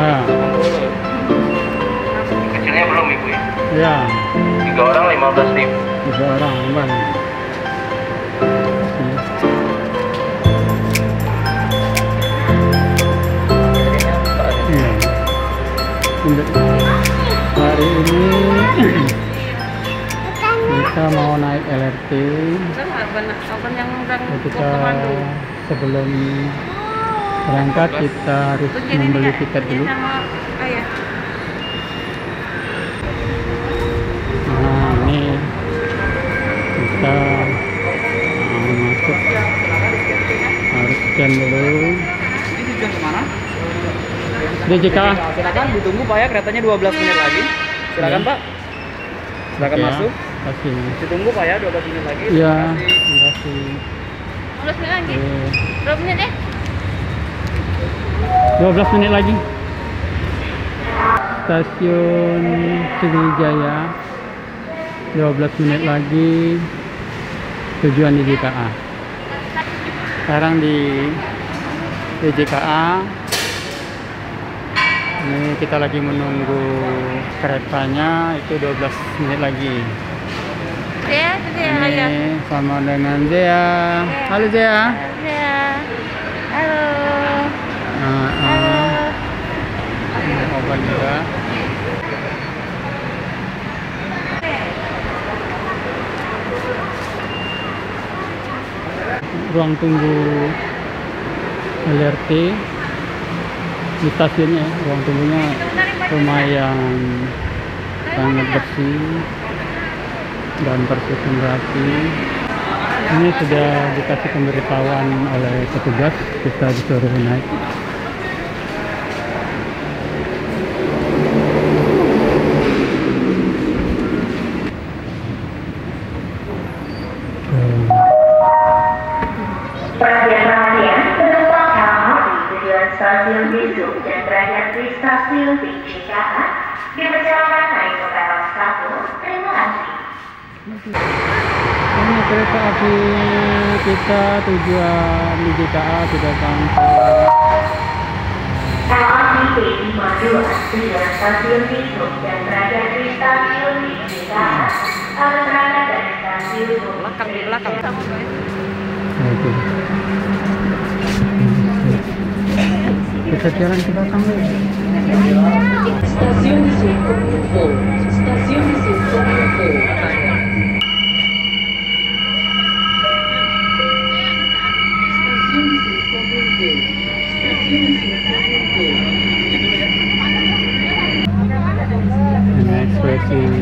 Ah, Kecilnya belum ibu ya? ya, Tiga orang 15 ribu. tiga orang bang. Iya. Hari ini kita mau naik LRT. yang Ketika sebelum berangkat kita harus membeli tiket dulu. Nah ini kita mau masuk harus scan dulu. Ini tujuan ke mana? DJK. Silakan ditunggu Pak ya, keretanya 12 menit lagi. Silakan. Pak. Silakan ya, masuk. Kasih. Ditunggu Pak ya, 12 menit lagi. Iya, Terima kasih. terima kasih. 12 menit lagi. Oke. 2 menit eh. 12 menit lagi. Stasiun Sriwijaya. 12 menit lagi. Tujuan di JKA. Sekarang di DJKA. Ini kita lagi menunggu keretanya itu 12 menit lagi. Zea, ayah. Ini sama dengan Zea. Halo Zea. Zea. Halo. Nah, Halo. ah, ini obat juga. Ruang tunggu LRT di stasiunnya, ya. ruang tunggunya lumayan sangat bersih dan bersihkan rapi. Ini sudah dikasih pemberitahuan oleh petugas, kita disuruh naik. Stasiun Bisu dan berada di stasiun Pinjika dipersilakan naik ke peron 1. Terima kasih. Ini kereta api kita tujuan di JKA sudah sampai. LRT P52 tujuan stasiun di stasiun Belakang di. Kita jalan ke belakang. Stasiun. Stasiun.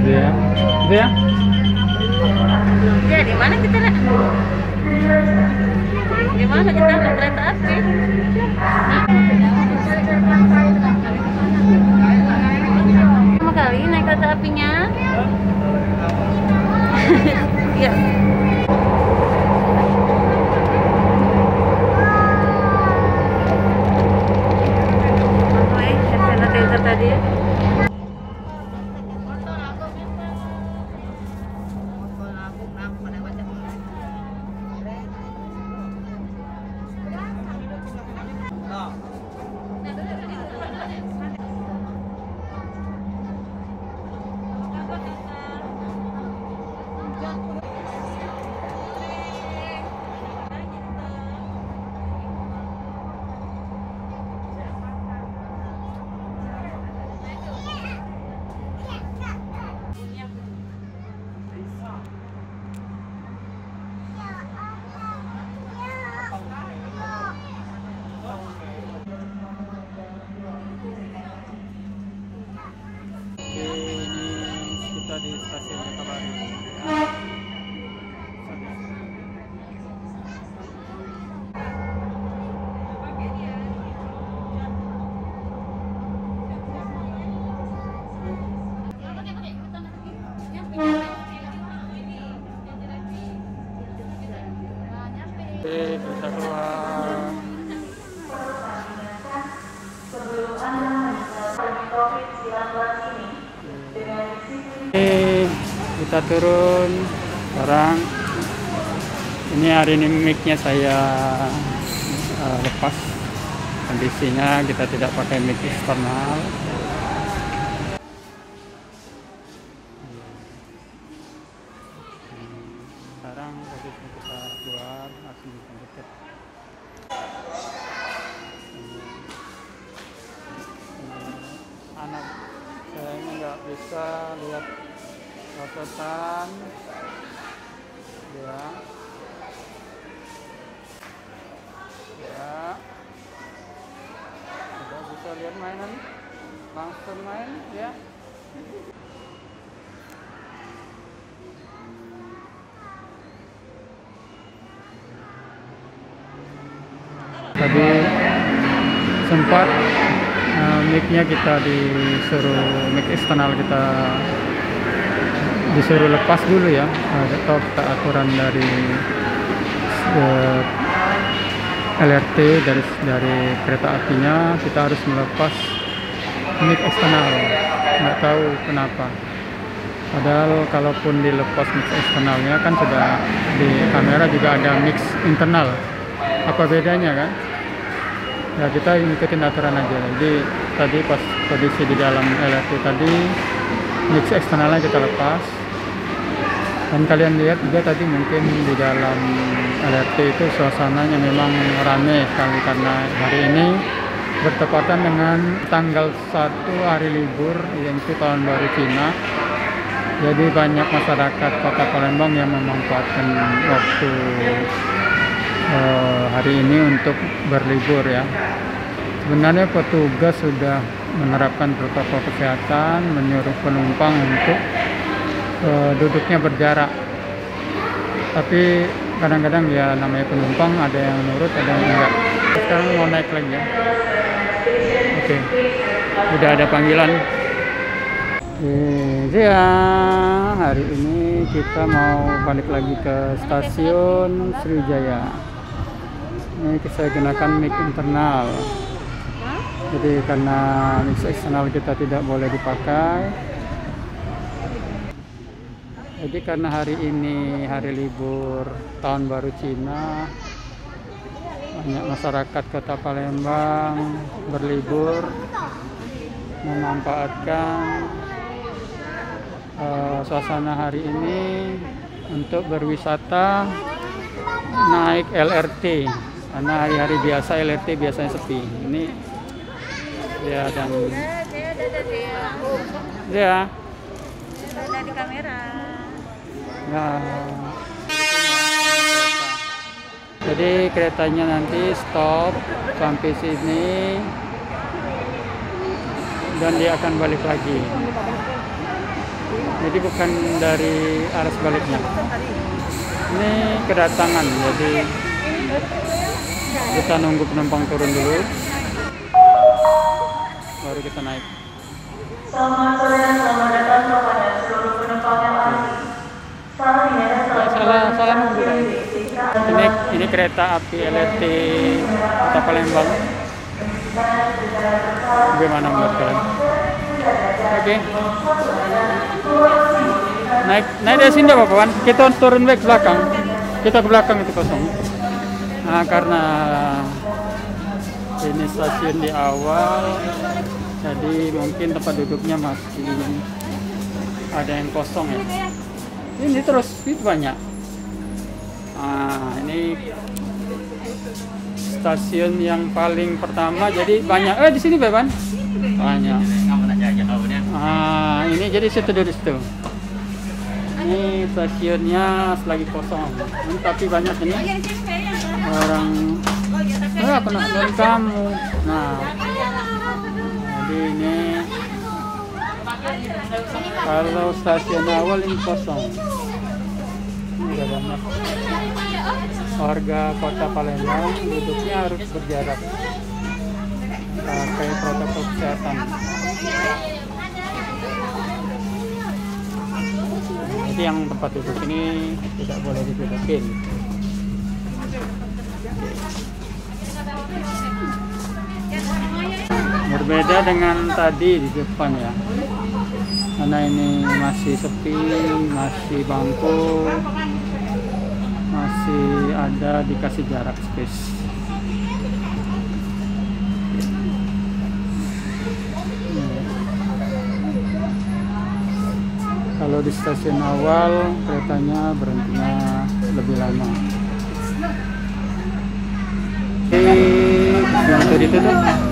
Ekspresi Zea. Zea? Zea, di mana kita nak? Di mana kita naik kereta api? Pertama kali naik kereta apinya. Sanitizer tadi ya. Turun. Sekarang ini hari ini mic-nya saya eh, lepas. Kondisinya kita tidak pakai mic eksternal rototan ya. Ya. Udah bisa lihat mainan. Langsung main ya. Tadi sempat uh, mic-nya kita disuruh mic eksternal kita disuruh lepas dulu ya. Atau kita aturan dari uh, LRT dari dari kereta apinya kita harus melepas mic eksternal. Nggak tahu kenapa. Padahal kalaupun dilepas mix eksternalnya kan sudah di kamera juga ada mix internal. Apa bedanya kan? Ya kita ngikutin aturan aja. Jadi tadi pas kondisi di dalam LRT tadi mix eksternalnya kita lepas dan kalian lihat juga tadi mungkin di dalam LRT itu suasananya memang ramai sekali karena hari ini bertepatan dengan tanggal 1 hari libur yaitu tahun baru Cina. Jadi banyak masyarakat kota Palembang yang memanfaatkan waktu eh, hari ini untuk berlibur ya. Sebenarnya petugas sudah menerapkan protokol kesehatan menyuruh penumpang untuk eh, duduknya berjarak. Tapi kadang-kadang ya namanya penumpang ada yang nurut ada yang enggak. Sekarang mau naik lagi ya? Oke. Udah ada panggilan. Eh, ya hari ini kita mau balik lagi ke stasiun Sriwijaya. Ini saya gunakan mic internal jadi karena mic eksternal kita tidak boleh dipakai. Jadi karena hari ini hari libur tahun baru Cina banyak masyarakat kota Palembang berlibur memanfaatkan uh, suasana hari ini untuk berwisata naik LRT karena hari-hari biasa LRT biasanya sepi. Ini ya dan ya Ada di kamera. ya jadi keretanya nanti stop sampai sini. Dan dia akan balik lagi. Jadi bukan dari arah sebaliknya. Ini kedatangan jadi kita nunggu penumpang turun dulu baru kita naik. Selamat sore dan selamat datang kepada seluruh penumpang LRT. Salam menyapa Ya, salah salah nunggu kan. ini ini kereta api LRT Kota Palembang. Bagaimana menurut kalian? Oke. Naik naik dari sini apa kawan kita turun back ke belakang. Kita ke belakang itu kosong. Nah karena ini stasiun di awal. Jadi mungkin tempat duduknya masih ada yang kosong ya. Ini terus itu banyak. Nah ini stasiun yang paling pertama. Jadi banyak. Eh di sini beban? Banyak. Ah ini jadi situ dari situ. Ini stasiunnya lagi kosong. Tapi banyak ini. Orang apa nak dan kamu. Nah. Jadi ini kalau stasiun awal ini kosong. Ini banyak. Warga kota Palembang duduknya harus berjarak. Pakai protokol kesehatan. Jadi yang tempat duduk ini tidak boleh didudukin berbeda dengan tadi di depan ya. Karena ini masih sepi masih bangku masih ada dikasih jarak space. Kalau di stasiun awal keretanya berhentinya lebih lama. Eh yang tadi itu tuh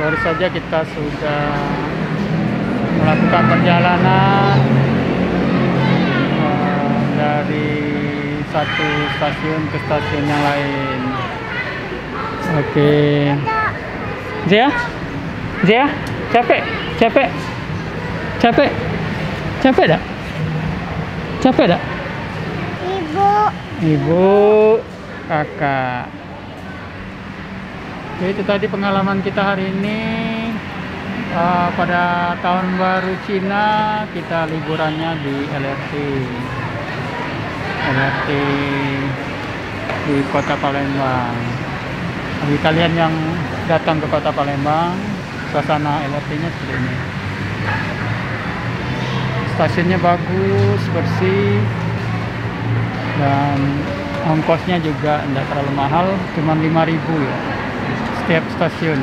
Baru saja kita sudah melakukan perjalanan eh, dari satu stasiun ke stasiun yang lain. Oke. Zia? Zia? Capek? Capek? Capek? Capek tak? Capek tak? Ibu. Ibu, kakak. Oke, itu tadi pengalaman kita hari ini. Eh, pada tahun baru Cina kita liburannya di LRT LRT di kota Palembang. Bagi kalian yang datang ke kota Palembang suasana LRT-nya seperti ini. Stasiunnya bagus bersih dan ongkosnya juga tidak terlalu mahal cuma 5000 ya setiap stasiun.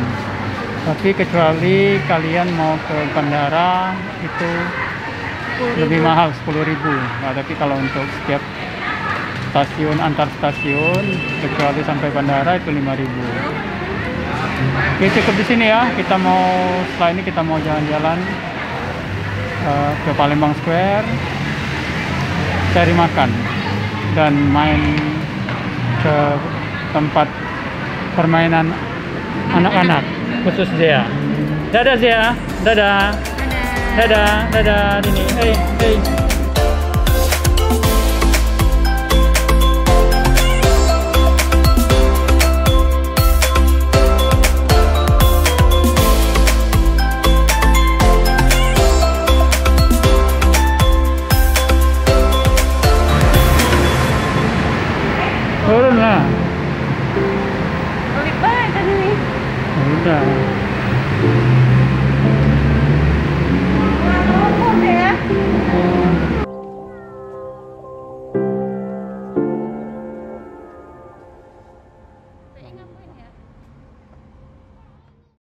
Tapi kecuali kalian mau ke bandara itu lebih mahal 10.000 nah, tapi kalau untuk setiap stasiun antar stasiun kecuali sampai bandara itu 5.000 oke cukup di sini ya. Kita mau setelah ini kita mau jalan-jalan eh, ke Palembang Square cari makan dan main ke tempat permainan anak-anak khusus Zia. Dadah Zia, dadah. Dadah, dadah Dini. Hey, hey.